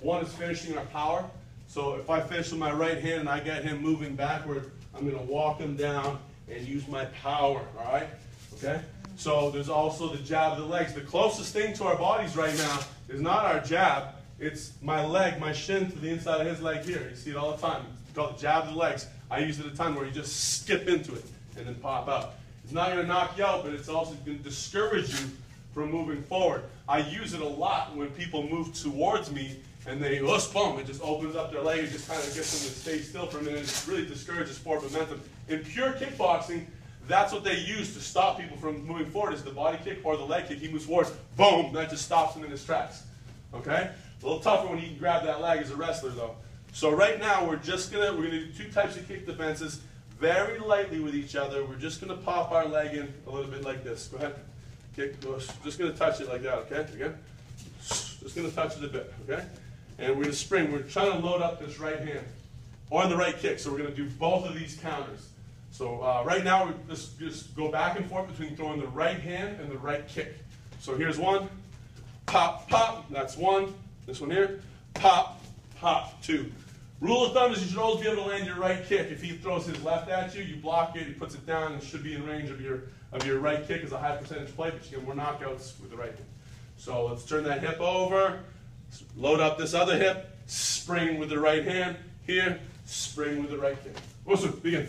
One is finishing our power. So if I finish with my right hand and I get him moving backward, I'm going to walk him down and use my power, all right? Okay? So there's also the jab of the legs. The closest thing to our bodies right now is not our jab, it's my leg, my shin to the inside of his leg here. You see it all the time. It's called the jab of the legs. I use it a time where you just skip into it and then pop out. It's not going to knock you out, but it's also going to discourage you from moving forward. I use it a lot when people move towards me and they oh, us boom, it just opens up their leg and just kind of gets them to stay still for a minute. It really discourages forward momentum. In pure kickboxing, that's what they use to stop people from moving forward is the body kick or the leg kick. He moves forward, boom, that just stops him in his tracks. Okay? A little tougher when he can grab that leg as a wrestler though. So right now we're just gonna we're gonna do two types of kick defenses very lightly with each other. We're just gonna pop our leg in a little bit like this. Go ahead. Goes. Just gonna touch it like that, okay? Again. Just gonna touch it a bit, okay? And we're gonna spring. We're trying to load up this right hand on the right kick. So we're gonna do both of these counters. So uh, right now we just just go back and forth between throwing the right hand and the right kick. So here's one. Pop, pop. That's one. This one here. Pop, pop. Two. Rule of thumb is you should always be able to land your right kick. If he throws his left at you, you block it, he puts it down, and should be in range of your of your right kick as a high percentage play, but you get more knockouts with the right hand. So let's turn that hip over, load up this other hip, spring with the right hand, here, spring with the right kick. Awesome, begin.